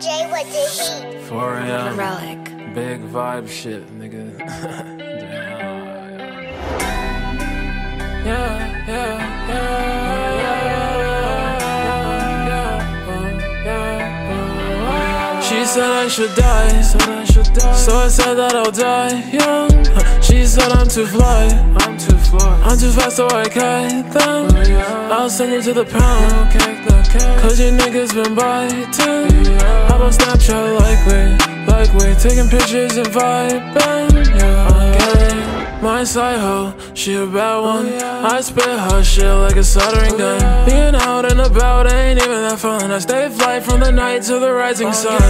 J with the heat. 4 a.m. Relic. Big vibe shit, nigga. Damn. Yeah, yeah, yeah. She said I should die, said I should die. So I said that I'll die young. She said I'm too fly, I'm too fly. I'm too fast, so I kite them. I'll send you to the pound, Cause your niggas been biting. How about Snapchat like we, like we taking pictures and vibing? Yeah, okay. My side hoe, she a bad one. I spit her shit like a soldering gun. Being out and about ain't even that fun. I stay fly from the night to the rising sun.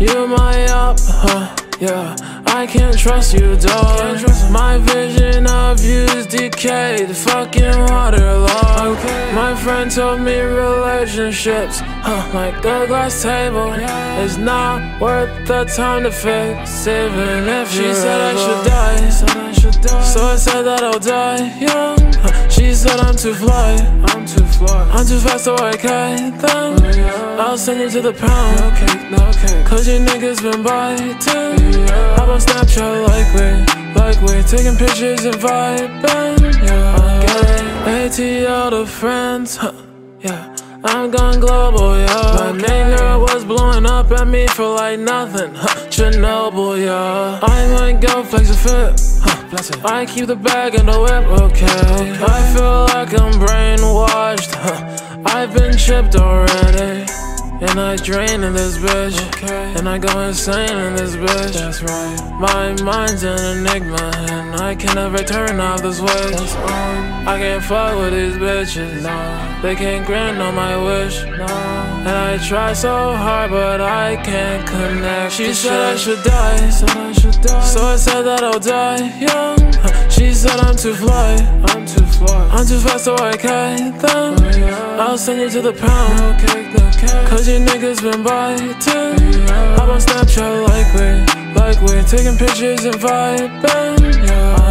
You my up, huh? Yeah, I can't trust you, dog. My vision of you's decayed, fucking waterlogged. My friend told me relationships, huh, like a glass table, is not worth the time to fix. Even if she said I should die, so I said that I'll die young. She said I'm too fly, I'm too fly. I'm too fast, so I kite them. Oh, I'll send you to the pound, cause you niggas been biting. How about Snapchat like we, like we taking pictures and vibing? Yeah, okay. ATL to friends, huh? Yeah. I'm gone global, yeah. My main girl was blowing up at me for like nothing, huh? Chernobyl, yeah. I might go flex a fit, huh? I keep the bag in the whip, okay. I feel like I'm brainwashed, huh? I've been chipped already. And I drain in this bitch, and I go insane in this bitch. That's right. My mind's an enigma, and I can never turn off the switch. I can't fuck with these bitches, no. They can't grant on my wish, no. And I try so hard, but I can't connect. She said I should die, said I should die. So I said that I'll die young. She said I'm too fly, I'm too fly. I'm too fast, so I kite them. Oh, I'll send you to the pound, cause you niggas been biting. How about Snapchat like we, like we taking pictures and vibing? Yeah.